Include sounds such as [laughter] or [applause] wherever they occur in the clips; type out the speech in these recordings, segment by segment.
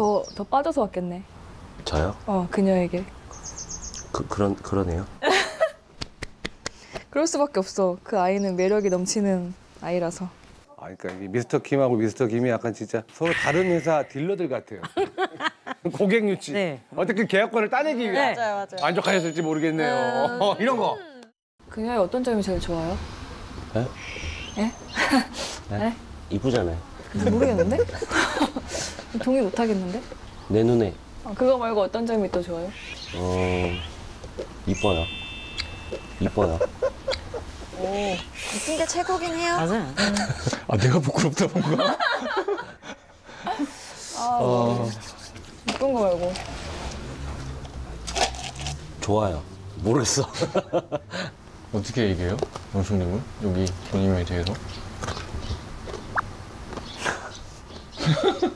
더, 더 빠져서 왔겠네. 저요? 어, 그녀에게. 그, 그런 그러네요. [laughs] 그럴 수밖에 없어. 그 아이는 매력이 넘치는 아이라서. 아, 그러니까 이 미스터 김하고 미스터 김이 약간 진짜 서로 다른 회사 딜러들 같아요. [laughs] 고객 유치. 네. 어떻게 계약권을 따내기 위해 네. 맞아요, 맞아요. 만족하셨을지 모르겠네요. 어, [laughs] 이런 거. 그녀의 어떤 점이 제일 좋아요? 네? 예? 네? 이쁘잖아요. 모르겠는데? 동의 못 하겠는데? 내 눈에 아, 그거 말고 어떤 점이 또 좋아요? 어 이뻐요. 이뻐요. 이쁜 게 최고긴 해요. 맞아요. 아 내가 부끄럽다 뭔가. [laughs] 아, 어... 이쁜 거 말고. 좋아요. 모르겠어. [laughs] 어떻게 얘기해요? 영숙님은 여기 본인에 대해서? [laughs]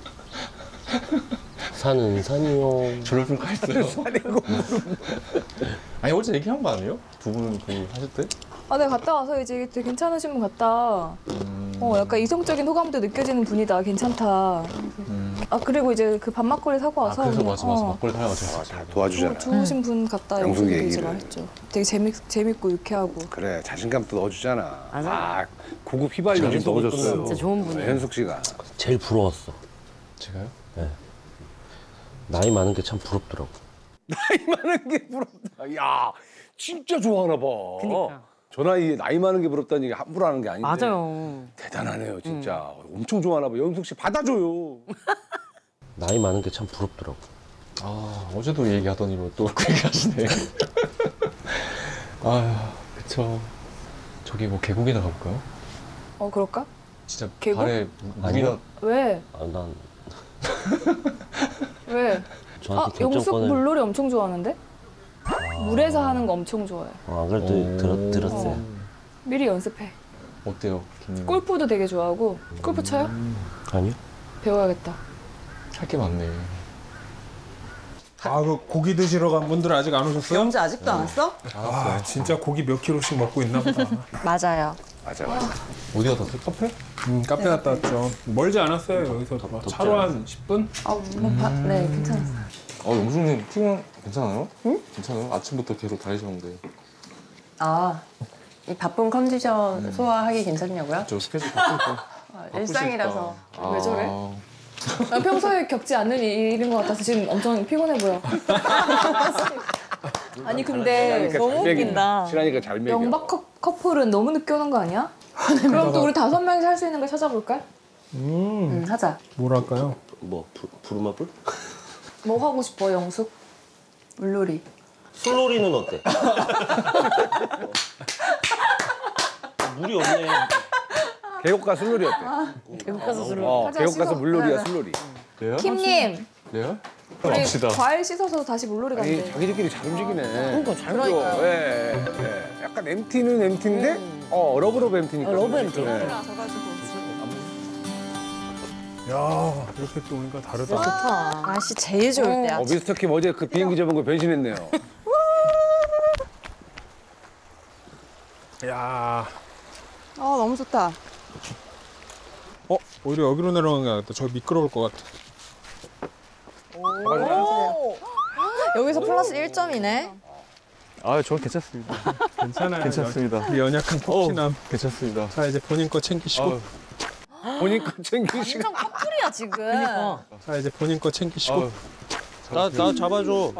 산은 산이요. 졸업 좀 가있어요. [laughs] 아니 어제 얘기한 거 아니에요? 두 분은 그 하실 때? 아, 네, 갔다 와서 이제 되게 괜찮으신 분 같다. 음, 어, 약간 이성적인 호감도 느껴지는 분이다. 괜찮다. 음. 아, 그리고 이제 그 밥막걸리 사고 아 와서. 그래서 그냥, 맞아 맞아 어, 막걸리 아, 잘 도와주잖아. 좋으신 분 같다. 영숙 이제 얘기를. 말했죠. 되게 재밌, 재밌고 유쾌하고. 그래 자신감도 넣어주잖아. 맞아요. 아 고급 휘발유 좀 넣어줬어요. 진짜 좋은 분이에요. 현숙 씨가. 제일 부러웠어. 제가요? 나이 많은 게 참 부럽더라고. [laughs] 나이 많은 게 부럽다. 야 진짜 좋아하나 봐. 그니까. 저 나이에 나이 많은 게 부럽다는 얘기 함부로 하는 게 아닌데. 맞아요. 대단하네요 진짜. 엄청 좋아하나 봐. 영숙 씨 받아줘요. [laughs] 나이 많은 게 참 부럽더라고. 아 어제도 얘기하더니 뭐또 그 얘기하시네. [laughs] 아 그쵸. 저기 뭐 계곡이나 가볼까요? 어, 그럴까? 진짜 계곡? 발에 물이나. 왜? 아, 난 왜? 아, 저한테 영숙 결정권을 물놀이 엄청 좋아하는데? 물에서 하는 거 엄청 좋아해. 어, 안 그래도 오. 들었, 들었어요. 어. 미리 연습해. 어때요? 김님? 골프도 되게 좋아하고. 골프 쳐요? 아니요? 배워야겠다. 할 게 많네. 아, 그 고기 드시러 간 분들 아직 안 오셨어요? 영자 아직도 안 왔어? 아, 진짜 고기 몇 킬로씩 먹고 있나 보다. 맞아요. 맞아 맞아. 어디 갔다 왔어요? 카페? 음, 카페 갔다 왔죠. 멀지 않았어요, 여기서. 뭐 덥지 차로 한 10분? 아, 뭐, 바, 네, 괜찮았어. 어 영숙님 피곤 괜찮아요? 응? 괜찮아요? 아침부터 계속 다니셨는데 아, 이 바쁜 컨디션 소화하기 괜찮냐고요? 저 스케줄 바쁘니까 아, 일상이라서. 왜 저래? 아, 나 평소에 겪지 않는 일인 것 같아서 지금 엄청 피곤해 보여. [laughs] 아니 근데 너무. 웃긴다. 친하니까 잘 먹여. 영박 커, 커플은 너무 늦게 오는 거 아니야? 그럼 또 우리 다섯 명이서 할 수 있는 거 찾아볼까? 음, 응, 하자. 뭐랄까요? 뭐 부, 부루마블? [laughs] 뭐 하고 싶어 영숙? 물놀이. 술놀이는 어때? [laughs] 물이 없네. 계곡 가 술놀이 어때? 계곡 가서. 어, 하자, 계곡 가서. 물놀이야 네, 네. 술놀이. 레알? 킴님 레알? 우리 갑시다. 과일 씻어서 다시 물놀이 아니 간대. 자기들끼리 잘 움직이네. 그러니까 잘? 움직여요. 예, 예. 약간 MT는 MT인데 어 love love MT니까. 어, love MT. 예. 야, 이렇게 또 오니까 다르다. 좋다. 날씨 제일 좋을 때야. 어 미스터 킴 어제 그 비행기 접은 거 변신했네요. 야, 아 너무 좋다. 어, 오히려 여기로 내려가는 게 낫겠다. 저 미끄러울 것 같아. 여기서 플러스 1점이네. 아, 저 괜찮습니다. [laughs] 괜찮아요. 괜찮습니다. 연약한 폭신함. 괜찮습니다. 자, 이제 본인 거 챙기시고. 아우, 본인 거 챙기시고. 커플이야 지금. 그러니까. 자, 이제 본인 거 챙기시고. 나, 나 잡아줘. [laughs]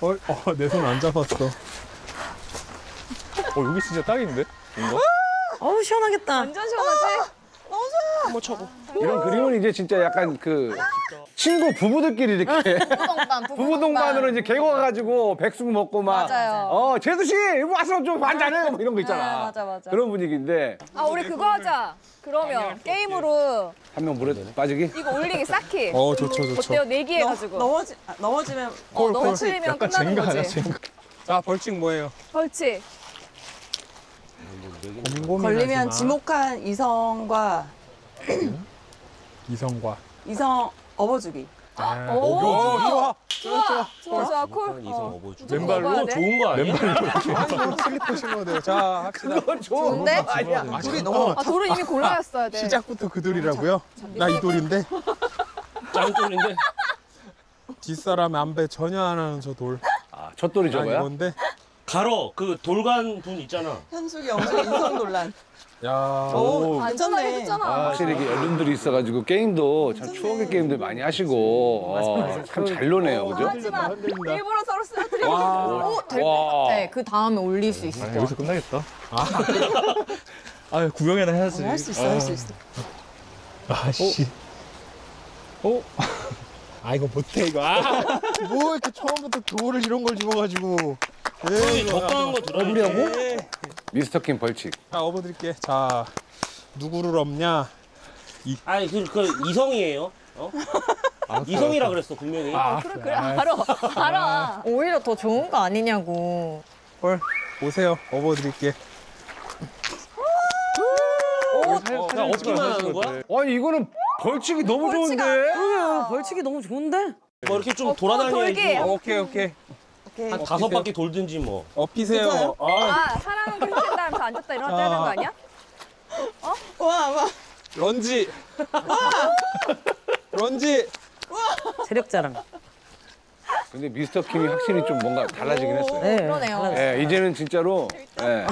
어, 어, 내 손 안 잡았어. 어, 여기 진짜 딱인데? 뭔가? 어우 시원하겠다. 완전 시원하지? 이런 그림은 이제 진짜 약간 그 친구 부부들끼리 이렇게 부부동반, [laughs] 부부 동반 으로 이제 계곡 가가지고 백숙 먹고 막 맞아요. 어 제수 씨 이거 와서 좀 반잔해 뭐 이런 거 있잖아. 네, 맞아, 맞아. 그런 분위기인데 아 우리 그거 하자. 그러면 게임으로 한 명 물에 빠지기. 이거 올리기 쌓기. 어, 좋죠, 좋죠. 어때요? 내기 해가지고. 넘어지 아, 넘어지면 어, 넘어뜨리면 약간 끝나는 쟁가 아니야, 거지. 쟁가. 자, 벌칙 뭐예요? 벌칙. 걸리면 마. 지목한 이성과 이성과. 이성 업어주기. 아, 오, 좋아. 좋아, 좋아, 좋아, 콜. 이성 어. 업어주고. 무조건 먹어야 돼. 좋은 거 아니야? [laughs] 슬리퍼 신어야 돼요. 자, 합시다. 그건 좋은데? 아니야. 아, 둘이 너무 아, 돌은 이미 골라였어야 돼. 시작부터 그 돌이라고요? 나 이 돌인데. 짱 돌인데. 뒷사람 안배 전혀 안 하는 저 돌. 아, 첫 돌이 저거야? 뭔데? 가로 그 돌간 분 있잖아. 현숙이 영숙 인성 논란. 야. 오, 괜찮네. 했잖아. 아, 확실히 이게 연륜들이 있어가지고 게임도 참 추억의 게임들 많이 하시고 어, 참잘 노네요, 그죠? 하지만. 일부러 서로 쓰러뜨리고 와. 오, 될것 와. 같아. 그 다음에 올릴 수 있을 것 같아. 여기서 끝나겠다. [laughs] 아, 구경이나 해야지. 할 수 있어, 할 수 있어. 아씨. 어? 아 이거 못해 이거. 아, [laughs] 뭐 이렇게 처음부터 돌을 이런 걸 집어가지고. 이거. 적당한 거 들어야지. 미스터 킴 벌칙. 자 업어드릴게. 자 누구를 업냐? 아니 그, 그 이성이에요. 어? [laughs] 이성이라 그랬어 분명히. 그래, 그래, 알아. 알아. 오히려 더 좋은 거 아니냐고. 헐 오세요. 업어드릴게. 야 어떻게만 하는 거야? 아니, 이거는 벌칙이 너무 좋은데? 그러게요, 벌칙이 너무 좋은데? 뭐 이렇게 좀 돌아다녀야지. 돌게. 어, 오케이 오케이. 오케이. 한 다섯 바퀴 돌든지 뭐. 업히세요. 괜찮아요? 아, 아, 사람은 그렇게 한 다음에 앉았다 일어났다 하는 거 아니야? 와, 와. 런지. 런지. 체력 자랑. 근데 미스터 킴이 확실히 좀 뭔가 달라지긴 했어요. 네. 그러네요. 예, 이제는 진짜로 예,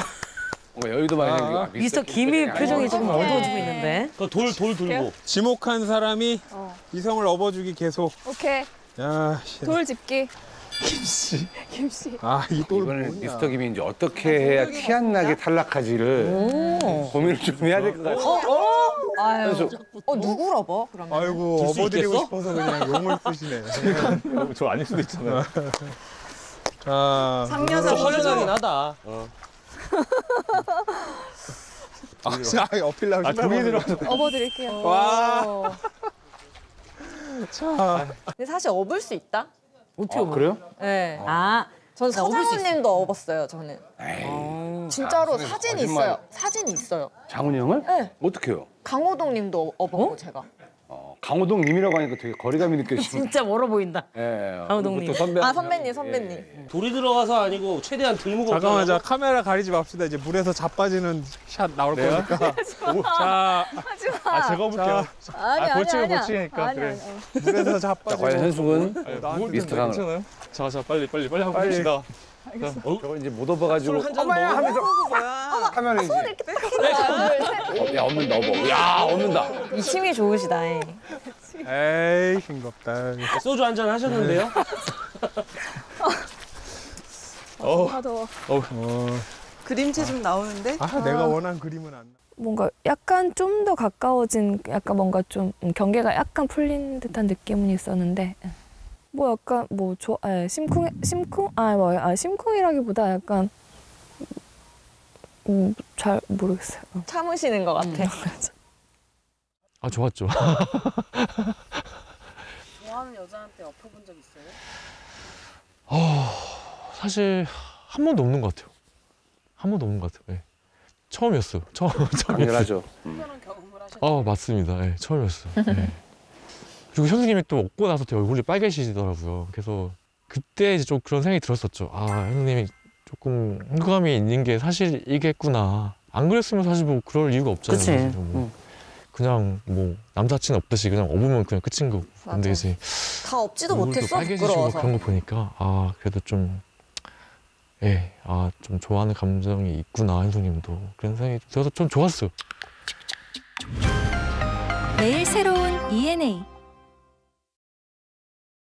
뭔가 여유도 많이 생기고 아, 미스터 김이 표정이 지금 어두워지고 있는데. 그 돌 돌 들고. 지목한 사람이 어. 이성을 업어주기 계속. 오케이. 야, 씨. 돌 집기. 김씨. 김씨. 아, 이돌 이번에는 뭐냐. 미스터 김이 이제 어떻게 해야 티 안 나게 탈락하지를 고민을 좀 해야 될 것 같아요. 아유. 그래서 어, 누구를 업어? 그러면. 아이고, 업어드리고? 싶어서 그냥 용을 쓰시네. [laughs] 저 아닐 수도 있잖아요. 자, [laughs] 상여자 좀 허전하긴. 하다. 어. 아, 자, 어필라고 아, 종이 들어가서. 업어드릴게요. 와. 자, 근데 사실 업을 수 있다? 어떻게 아, 보면. 그래요? 네. 아, 전수 있어. 서장훈님도 업었어요, 저는. 진짜로 아, 사진이 거짓말. 있어요. 사진이 있어요. 장훈이 형을? 네. 어떻게요? 강호동님도 업었고 제가. 어, 강호동 님이라고 하니까 되게 거리감이 느껴지시네. [laughs] 진짜 멀어 보인다. 예, 강호동 그것도 선배 아 선배님, 선배님. 돌이 들어가서 아니고 최대한 들무고. 잠깐만, 자, 카메라 가리지 맙시다. 이제 물에서 자빠지는 샷 나올 거니까. [laughs] 자, 아, 제가 볼게요. 아니 아, 벌칙이니까, 아니, 그래. 아니, 아니. 물에서 자, 자빠지고. 과연 현숙은 미스터 강을 괜찮아요? 자, 자, 빨리, 빨리, 빨리 한번 빨리. 봅시다. 저거 이제 못 업어가지고 먹어? 하면서. 하면 이제 둘, 셋. 어, 야 없는다 업어. 야 없는다. 이 힘이 좋으시다. 에이, 싱겁다. 소주 한 잔 하셨는데요? 아 더워. 어, 그림체 좀 나오는데? 아, 내가 원한 그림은 안 나. 뭔가 약간 좀 더 가까워진 약간 뭔가 좀 음, 경계가 약간 풀린 듯한 느낌은 있었는데 뭐 약간 뭐조 아, 심쿵 심쿵 아뭐 아, 심쿵이라기보다 약간 음, 잘 모르겠어요. 참으시는 것 같아. 아 좋았죠. [laughs] 좋아하는 여자한테 엎어본 적 있어요? 어, 사실 한 번도 없는 것 같아요. 한 번도 없는 것 같아요. 예. 처음이었어요. 처음 처음이었어요. 당연하죠. 특별한 경험을 하셨. 아 맞습니다. 예, 처음이었어요. 예. 그리고 현수님이 또 얻고 나서 되게 얼굴이 빨개지시더라고요. 그래서 그때 이제 좀 그런 생각이 들었었죠. 아 현수님이 조금 흥감이 있는 게 사실이겠구나. 안 그랬으면 사실 뭐 그럴 이유가 없잖아요. 그치. 사실은 뭐. 그냥 뭐 남사친 없듯이 그냥 업으면 그냥 끝인 거고. 근데. 이제 다 업지도 못했어. 부끄러워서. 그런 거 보니까 아 그래도 좀 예, 아 좀 좋아하는 감정이 있구나 현수님도 그런 생각이 들어서 좀 좋았어요. 매일 새로운 ENA